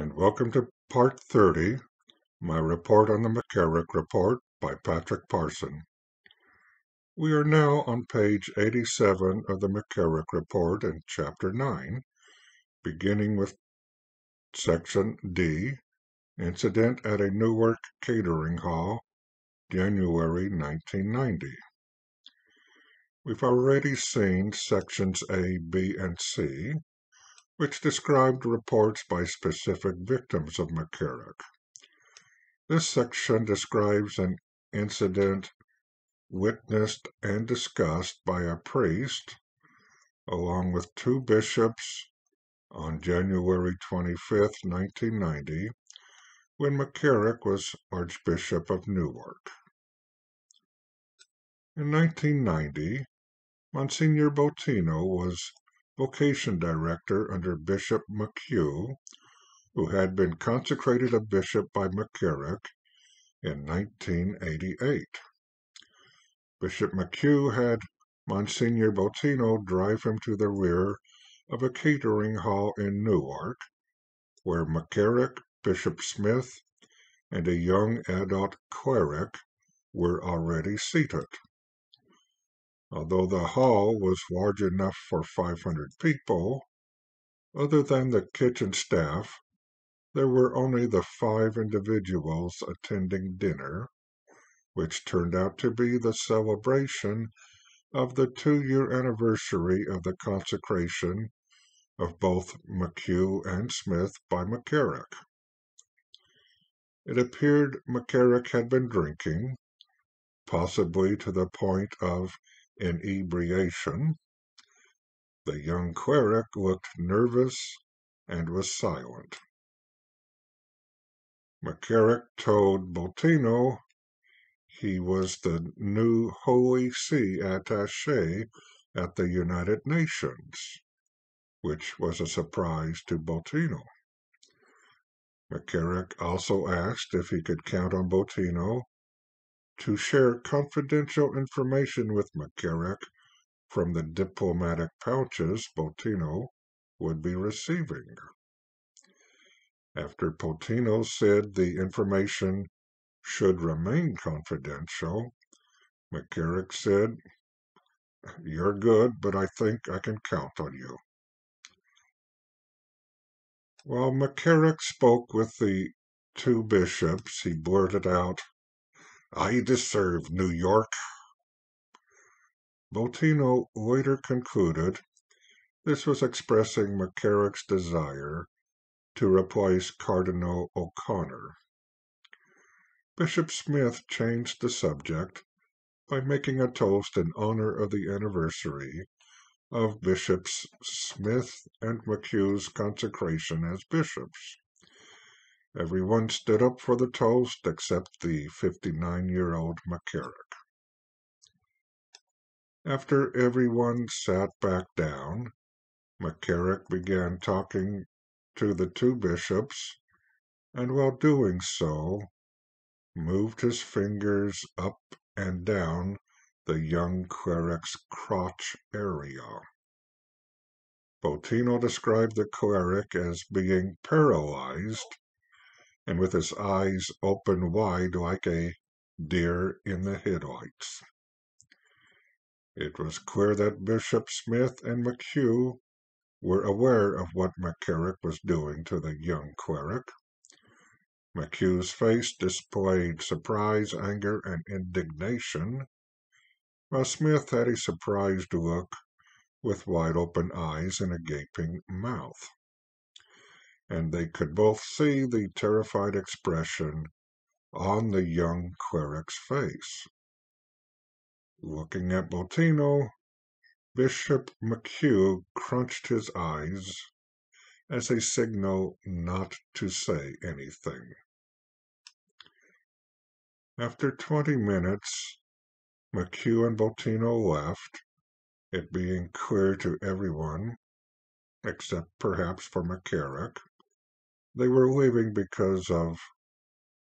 and welcome to Part 30, my report on the McCarrick Report by Patrick Parson. We are now on page 87 of the McCarrick Report in Chapter 9, beginning with Section D, Incident at a Newark Catering Hall, January 1990. We've already seen Sections A, B, and C, which described reports by specific victims of McCarrick. This section describes an incident witnessed and discussed by a priest along with two bishops on January 25, 1990, when McCarrick was Archbishop of Newark. In 1990, Monsignor Bottino was vocation director under Bishop McHugh, who had been consecrated a bishop by McCarrick in 1988. Bishop McHugh had Monsignor Bottino drive him to the rear of a catering hall in Newark, where McCarrick, Bishop Smith, and a young adult cleric were already seated. Although the hall was large enough for 500 people, other than the kitchen staff, there were only the five individuals attending dinner, which turned out to be the celebration of the two year anniversary of the consecration of both McHugh and Smith by McCarrick. It appeared McCarrick had been drinking, possibly to the point of inebriation. The young cleric looked nervous and was silent. McCarrick told Bottino he was the new Holy See attaché at the United Nations, which was a surprise to Bottino. McCarrick also asked if he could count on Bottino to share confidential information with McCarrick from the diplomatic pouches Bottino would be receiving. After Bottino said the information should remain confidential, McCarrick said, You're good, but I think I can count on you. While McCarrick spoke with the two bishops, he blurted out, I deserve New York. Bottino later concluded this was expressing McCarrick's desire to replace Cardinal O'Connor. Bishop Smith changed the subject by making a toast in honor of the anniversary of Bishops Smith and McHugh's consecration as bishops. Everyone stood up for the toast except the 59 year old McCarrick. After everyone sat back down, McCarrick began talking to the two bishops, and while doing so, moved his fingers up and down the young cleric's crotch area. Bottino described the cleric as being paralyzed and with his eyes open wide like a deer in the headlights. It was clear that Bishop Smith and McHugh were aware of what McCarrick was doing to the young cleric. McHugh's face displayed surprise, anger, and indignation, while Smith had a surprised look with wide open eyes and a gaping mouth and they could both see the terrified expression on the young cleric's face. Looking at Bottino, Bishop McHugh crunched his eyes as a signal not to say anything. After twenty minutes, McHugh and Bottino left, it being clear to everyone, except perhaps for McCarrick, they were leaving because of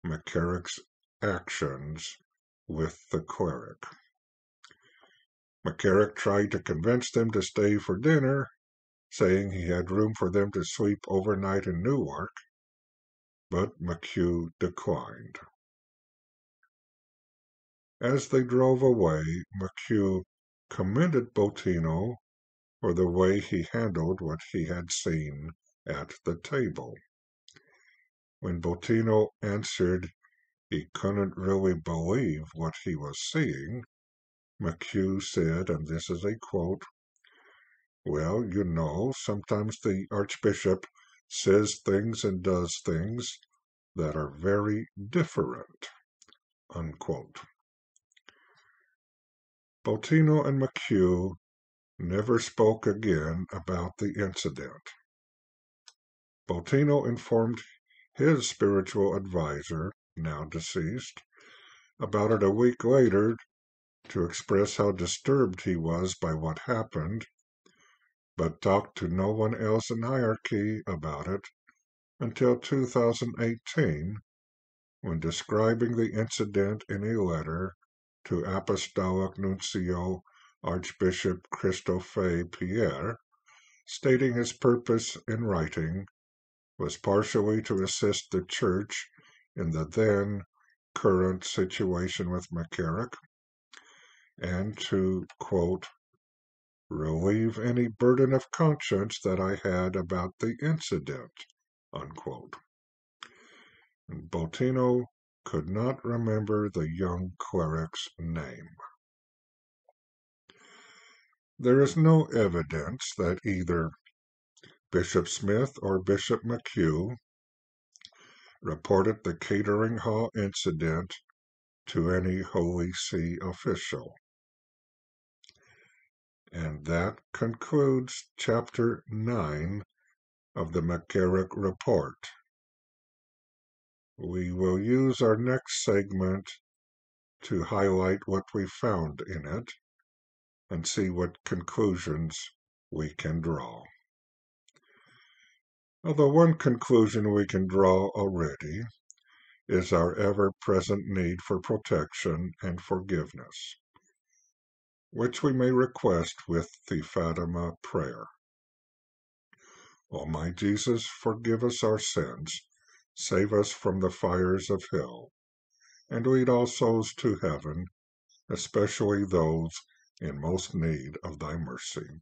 McCarrick's actions with the cleric. McCarrick tried to convince them to stay for dinner, saying he had room for them to sleep overnight in Newark, but McHugh declined. As they drove away, McHugh commended Bottino for the way he handled what he had seen at the table. When Bottino answered he couldn't really believe what he was seeing, McHugh said, and this is a quote, Well, you know, sometimes the Archbishop says things and does things that are very different. Unquote. Bottino and McHugh never spoke again about the incident. Bottino informed his spiritual advisor, now deceased, about it a week later to express how disturbed he was by what happened, but talked to no one else in hierarchy about it until 2018, when describing the incident in a letter to Apostolic Nuncio Archbishop Christophe Pierre, stating his purpose in writing was partially to assist the Church in the then current situation with McCarrick, and to, quote, relieve any burden of conscience that I had about the incident, unquote. And Bottino could not remember the young cleric's name. There is no evidence that either Bishop Smith or Bishop McHugh reported the catering hall incident to any Holy See official. And that concludes Chapter 9 of the McCarrick Report. We will use our next segment to highlight what we found in it and see what conclusions we can draw. Although one conclusion we can draw already is our ever present need for protection and forgiveness, which we may request with the Fatima prayer. My Jesus, forgive us our sins Save us from the fires of hell, and lead all souls to heaven, especially those in most need of thy mercy.